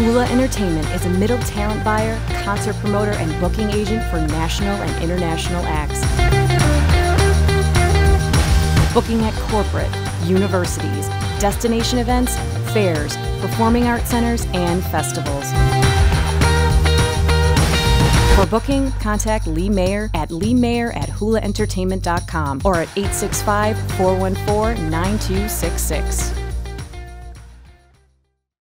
Houla Entertainment is a middle talent buyer, concert promoter, and booking agent for national and international acts. Booking at corporate, universities, destination events, fairs, performing arts centers, and festivals. For booking, contact Lee Mayer at leemayer at houlaentertainment.com or at 865 414 9266.